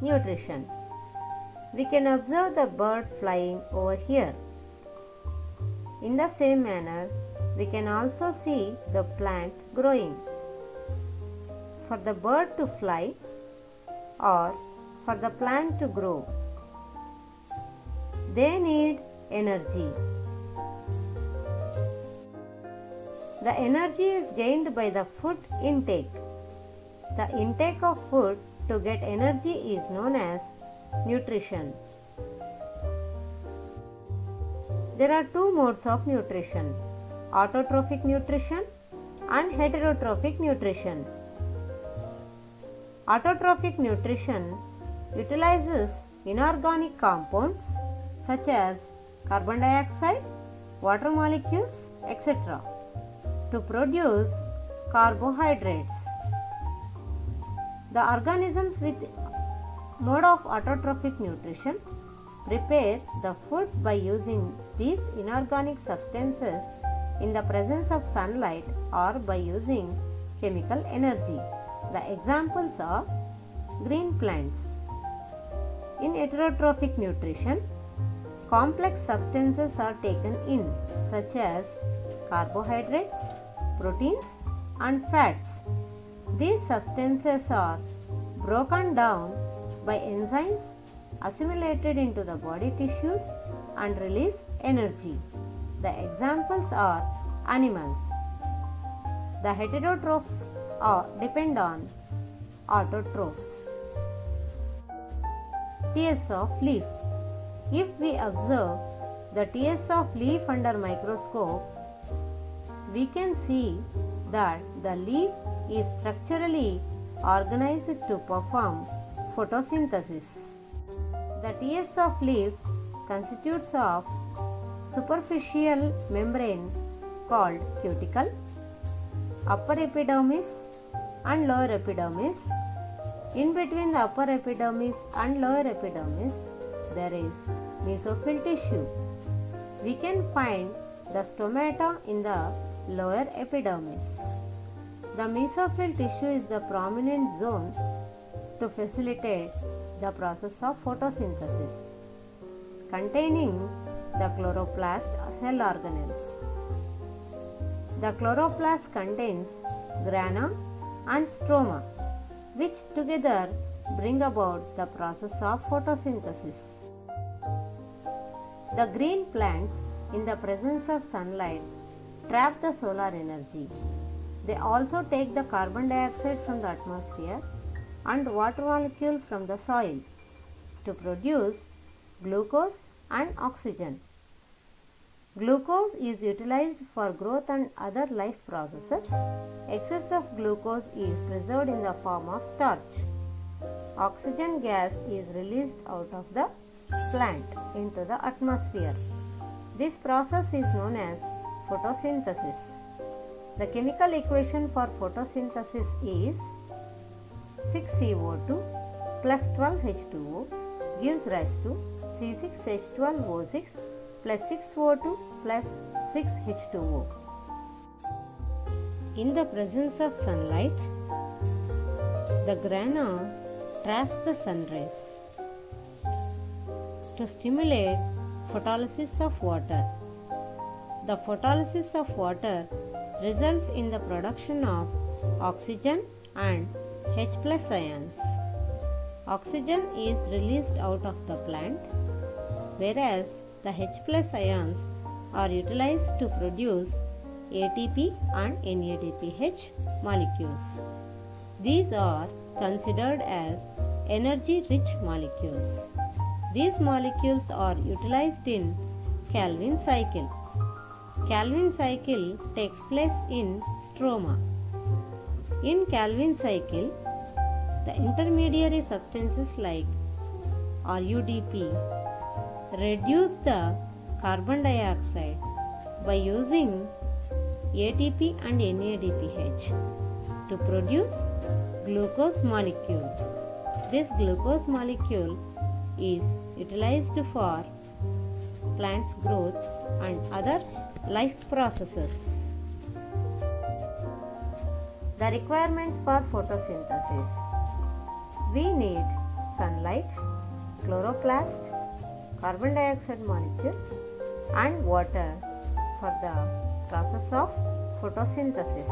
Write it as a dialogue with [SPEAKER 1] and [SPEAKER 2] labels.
[SPEAKER 1] Nutrition We can observe the bird flying over here. In the same manner, we can also see the plant growing. For the bird to fly or for the plant to grow, they need energy. The energy is gained by the food intake. The intake of food to get energy is known as nutrition. There are two modes of nutrition autotrophic nutrition and heterotrophic nutrition. Autotrophic nutrition utilizes inorganic compounds such as carbon dioxide, water molecules, etc. to produce carbohydrates. The organisms with mode of autotrophic nutrition prepare the food by using these inorganic substances in the presence of sunlight or by using chemical energy. The examples are green plants. In heterotrophic nutrition, complex substances are taken in such as carbohydrates, proteins and fats. These substances are broken down by enzymes assimilated into the body tissues and release energy. The examples are animals. The heterotrophs are, depend on autotrophs. TS of leaf. If we observe the TS of leaf under microscope, we can see that the leaf is structurally organized to perform photosynthesis. The TS of leaf constitutes of superficial membrane called cuticle, upper epidermis and lower epidermis. In between the upper epidermis and lower epidermis, there is mesophyll tissue. We can find the stomata in the lower epidermis. The mesophyll tissue is the prominent zone to facilitate the process of photosynthesis containing the chloroplast cell organelles. The chloroplast contains grana and stroma which together bring about the process of photosynthesis. The green plants in the presence of sunlight trap the solar energy. They also take the carbon dioxide from the atmosphere and water molecule from the soil to produce glucose and oxygen. Glucose is utilized for growth and other life processes. Excess of glucose is preserved in the form of starch. Oxygen gas is released out of the plant into the atmosphere. This process is known as photosynthesis. The chemical equation for photosynthesis is 6CO2 plus 12H2O gives rise to C6H12O6 plus 6O2 plus 6H2O. In the presence of sunlight, the grana traps the sun rays to stimulate photolysis of water. The photolysis of water results in the production of oxygen and H plus ions. Oxygen is released out of the plant, whereas the H plus ions are utilized to produce ATP and NADPH molecules. These are considered as energy rich molecules. These molecules are utilized in Calvin cycle. Calvin cycle takes place in stroma. In Calvin cycle, the intermediary substances like RUDP reduce the carbon dioxide by using ATP and NADPH to produce glucose molecule. This glucose molecule is utilized for plant's growth and other life processes. The requirements for photosynthesis we need sunlight, chloroplast, carbon dioxide molecule, and water for the process of photosynthesis.